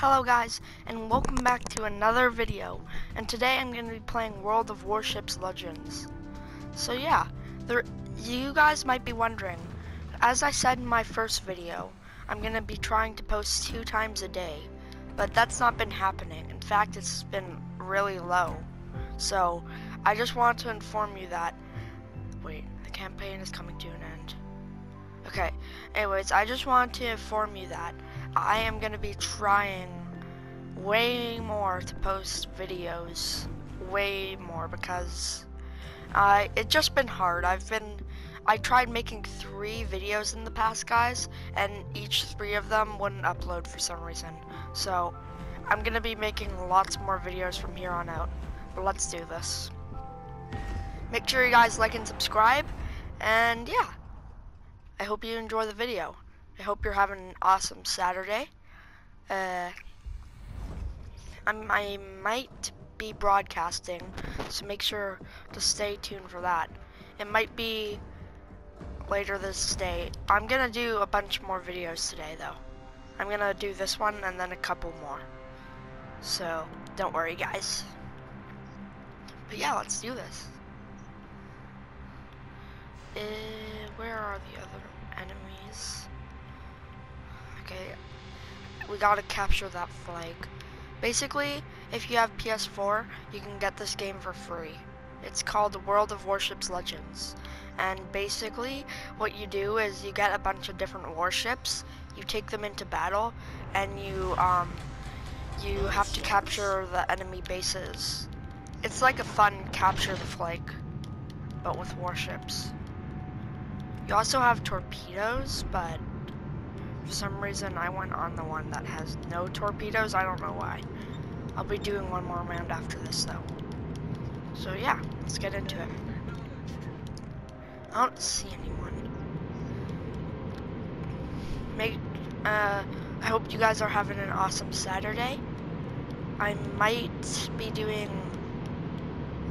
Hello guys, and welcome back to another video. And today I'm going to be playing World of Warships Legends. So yeah, there, you guys might be wondering, as I said in my first video, I'm going to be trying to post two times a day. But that's not been happening. In fact, it's been really low. So, I just want to inform you that... Wait, the campaign is coming to an end. Okay, anyways, I just want to inform you that I am going to be trying way more to post videos. Way more because uh, it's just been hard. I've been, I tried making three videos in the past, guys, and each three of them wouldn't upload for some reason. So, I'm going to be making lots more videos from here on out. But let's do this. Make sure you guys like and subscribe, and yeah. I hope you enjoy the video. I hope you're having an awesome Saturday. Uh, I'm, I might be broadcasting, so make sure to stay tuned for that. It might be later this day. I'm gonna do a bunch more videos today, though. I'm gonna do this one and then a couple more. So, don't worry, guys. But yeah, let's do this. Uh, where are the other enemies? Okay, we gotta capture that flag. Basically, if you have PS4, you can get this game for free. It's called the World of Warships Legends. And basically, what you do is you get a bunch of different warships, you take them into battle, and you, um, you have to capture the enemy bases. It's like a fun capture the flag, but with warships. You also have torpedoes, but for some reason I went on the one that has no torpedoes. I don't know why. I'll be doing one more round after this though. So yeah, let's get into it. I don't see anyone. Make, uh, I hope you guys are having an awesome Saturday. I might be doing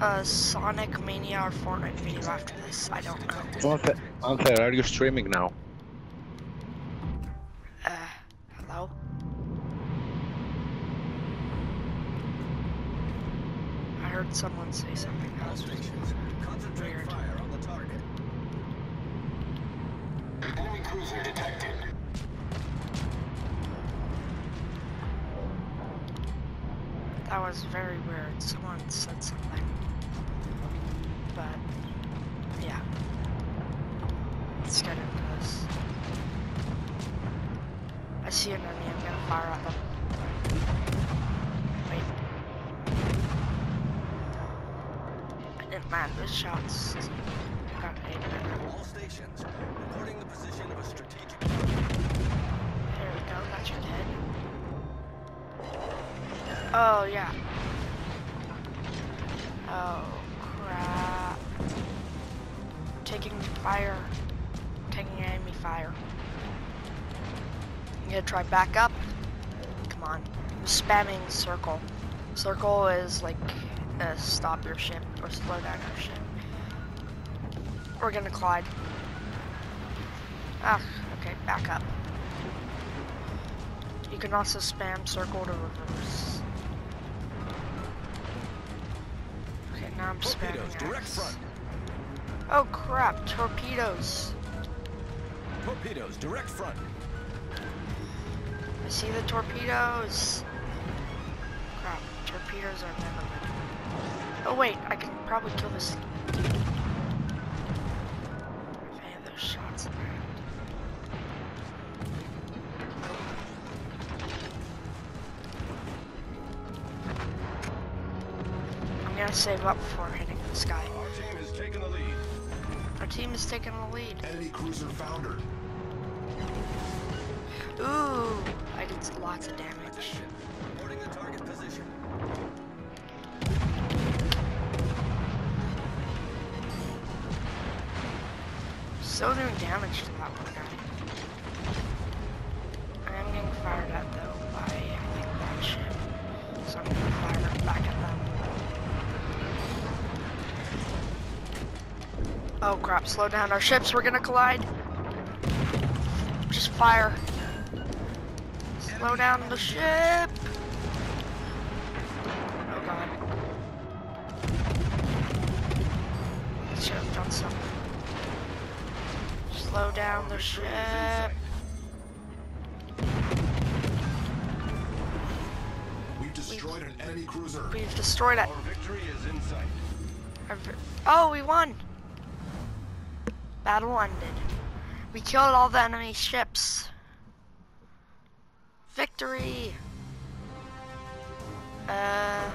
a Sonic Mania or Fortnite video after this. I don't know. Unfair, are you streaming now? Uh, hello? I heard someone say something else. concentrate Weird. fire on the target. Enemy cruiser detected. That was very weird. Someone said something. But, see an enemy. I'm gonna fire at them. Wait. I didn't land those shots. I got aim. All stations, reporting the position of a strategic. There we go, got your head. Oh, yeah. Oh, crap. Taking fire. Taking enemy fire. Gonna try back up. Come on. I'm spamming circle. Circle is like uh, stop your ship or slow down your ship. We're gonna collide. Ah, okay, back up. You can also spam circle to reverse. Okay, now I'm Torpedoes, spamming direct X. front. Oh crap, torpedoes. Torpedoes, direct front. I see the torpedoes. Crap, torpedoes are never good. Oh wait, I can probably kill this. Shots. I'm gonna save up before hitting this guy. Our team is taking the lead. Our team is taking the lead. Enemy cruiser foundered. Did lots of damage. Reporting the target position. Still doing damage to that one guy. I am getting fired at though by think that ship. So I'm gonna fire back at them. Oh crap, slow down our ships, we're gonna collide. Just fire. Slow down the ship. Oh god. Should have done something. Slow down the Victory is in ship. We've destroyed an enemy cruiser. We've destroyed it. Our victory is in sight. Oh, we won! Battle ended. We killed all the enemy ships. Victory! Uh,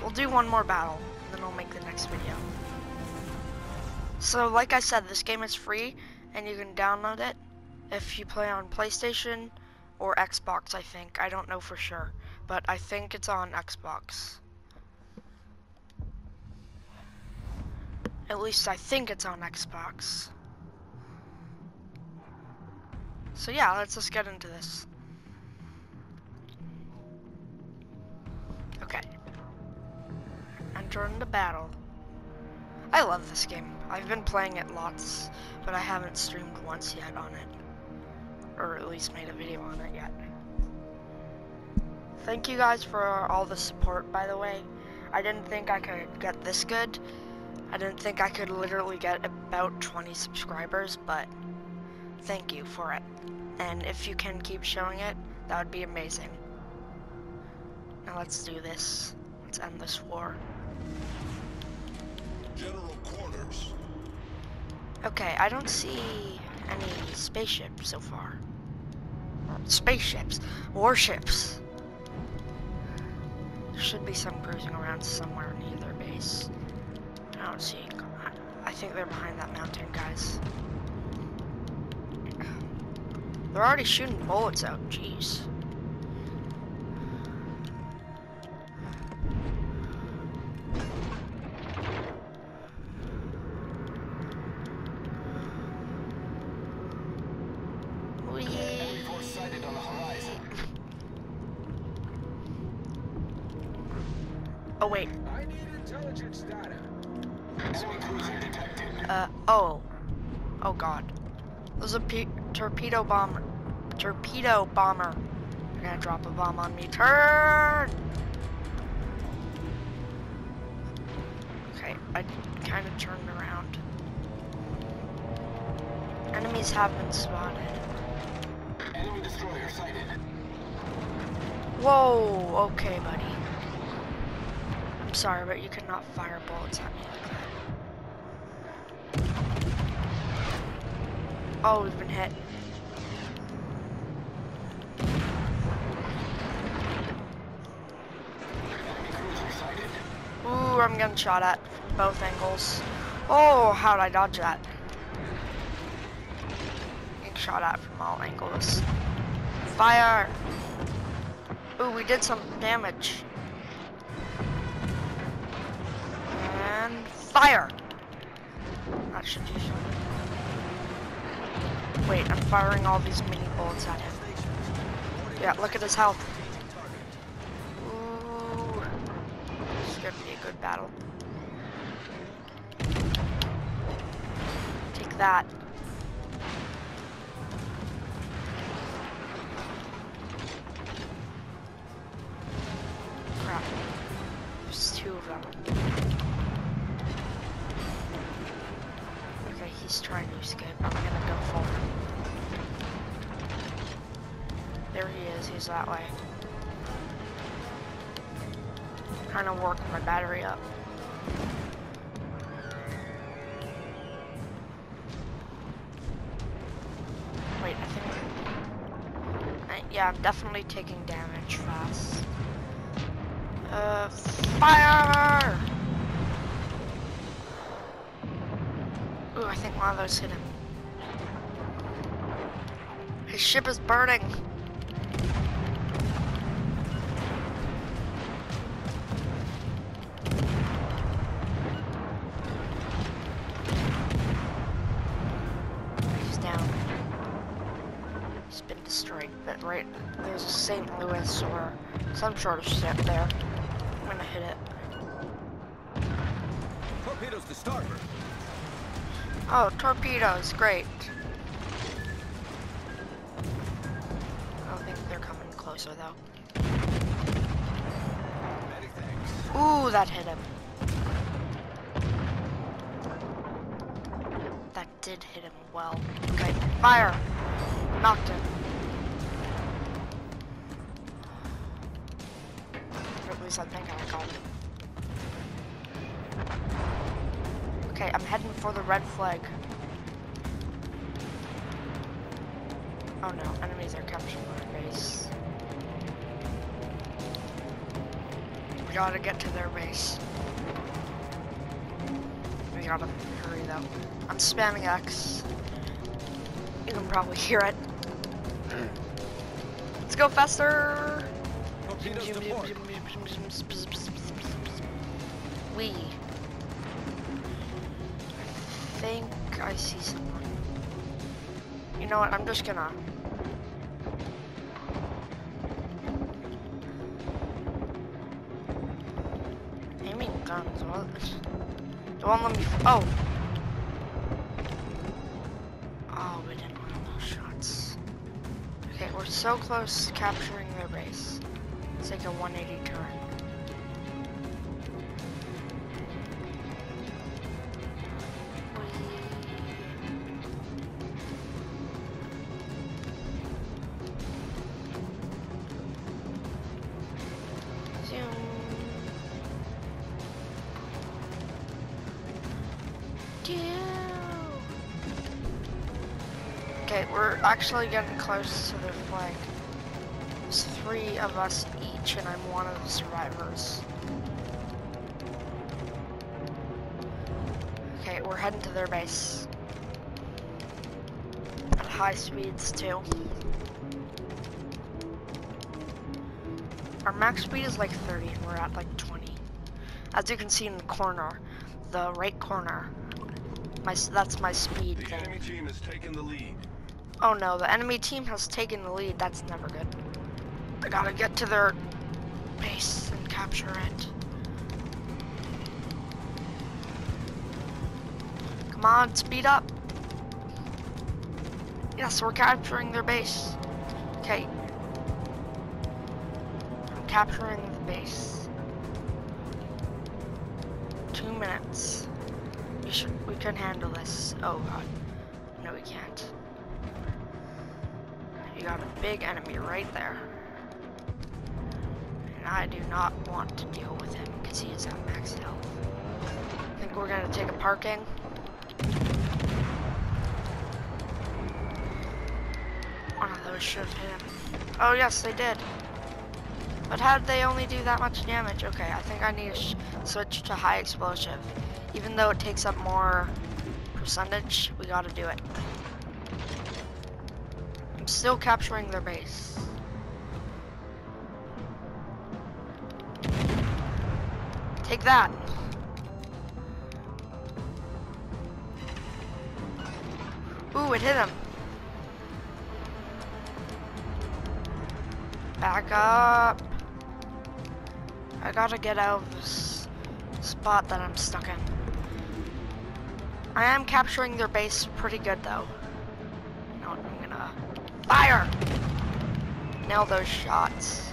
we'll do one more battle, and then I'll make the next video. So, like I said, this game is free, and you can download it if you play on PlayStation or Xbox, I think. I don't know for sure, but I think it's on Xbox. At least I think it's on Xbox. So yeah, let's just get into this. Okay. Enter into battle. I love this game. I've been playing it lots, but I haven't streamed once yet on it. Or at least made a video on it yet. Thank you guys for all the support, by the way. I didn't think I could get this good. I didn't think I could literally get about 20 subscribers, but thank you for it. And if you can keep showing it, that would be amazing. Now let's do this. Let's end this war. General quarters. Okay, I don't see any spaceships so far. Spaceships. Warships. There should be some cruising around somewhere near their base. I don't see. I- I think they're behind that mountain, guys. They're already shooting bullets out. Jeez. Whee. Enemy force sighted on the horizon. Oh wait. I need intelligence data. Enemy cruiser detected. Uh oh. Oh god. There's a pe- torpedo bomber. Torpedo bomber. They're gonna drop a bomb on me. Turn! Okay, I kind of turned around. Enemies have been spotted. Enemy destroyer sighted. Whoa, okay, buddy. I'm sorry, but you cannot fire bullets at me like that. Oh, we've been hit. Ooh, I'm getting shot at from both angles. Oh, how'd I dodge that? Getting shot at from all angles. Fire! Ooh, we did some damage. And fire! That should do something. Wait, I'm firing all these mini bullets at him. Yeah, look at his health. Ooh. This is gonna be a good battle. Take that. Crap. There's two of them. Okay, he's trying to escape. I'm gonna go for him. There he is, he's that way. Trying to work my battery up. Wait, I think. I, yeah, I'm definitely taking damage fast. Uh, fire! Ooh, I think one of those hit him. His ship is burning. Some sort of ship there. I'm gonna hit it. Torpedoes to starboard. Oh, torpedoes, great. I don't think they're coming closer though. Ooh, that hit him. That did hit him well. Okay, fire! Knocked him. Least I think I got him. Okay, I'm heading for the red flag. Oh no, enemies are capturing our base. We gotta get to their base. We gotta hurry though. I'm spamming X. You can probably hear it. Let's go faster! We. I think I see someone. You know what? I'm just gonna. Aiming guns. What? Don't let me. Oh. Oh, we didn't want those shots. Okay, we're so close to capturing. Like a 180 turn. Okay, we're actually getting close to the flag. Three of us each, and I'm one of the survivors. Okay, we're heading to their base. At high speeds, too. Our max speed is like 30, and we're at like 20. As you can see in the corner, the right corner, my, that's my speed The thing. enemy team has taken the lead. Oh no, the enemy team has taken the lead. That's never good. I gotta get to their base and capture it. Come on, speed up. Yes, we're capturing their base. Okay. I'm capturing the base. Two minutes. We should, we can handle this. Oh god. No, we can't. You got a big enemy right there. I do not want to deal with him because he is at max health. I think we're gonna take a parking. One of those should hit him. Oh yes, they did. But how did they only do that much damage? Okay, I think I need to switch to high explosive. Even though it takes up more percentage, we gotta do it. I'm still capturing their base. Take that. Ooh, it hit him. Back up. I gotta get out of this spot that I'm stuck in. I am capturing their base pretty good though. What, I'm gonna fire! Nail those shots.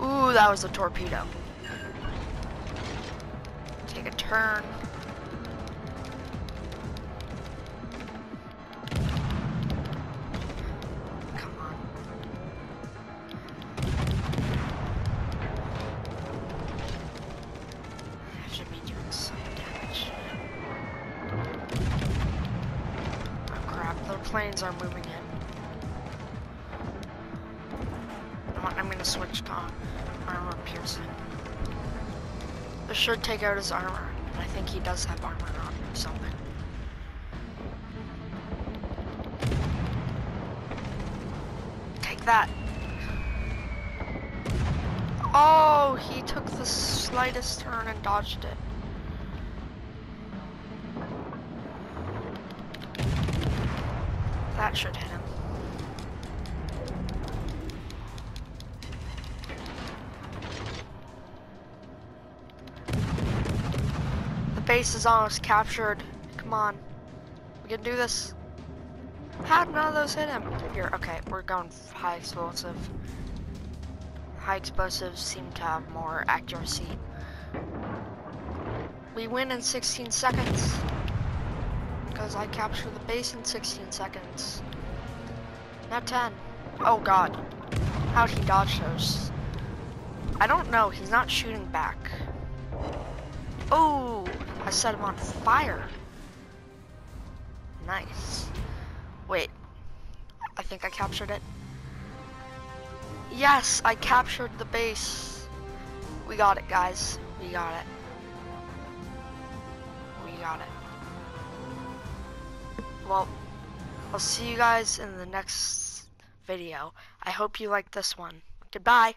Ooh, that was a torpedo. Oh, their planes are moving in. I'm gonna switch to armor piercing. This should take out his armor, I think he does have armor on or something. Take that. Oh, he took the slightest turn and dodged it. That should hit base is almost captured. Come on. We can do this. How did none of those hit him? Here, okay, we're going high explosive. High explosives seem to have more accuracy. We win in 16 seconds. Because I capture the base in 16 seconds. Not 10. Oh god. How'd he dodge those? I don't know, he's not shooting back. Oh, I set him on fire. Nice. Wait, I think I captured it. Yes, I captured the base. We got it, guys. We got it. We got it. Well, I'll see you guys in the next video. I hope you like this one. Goodbye.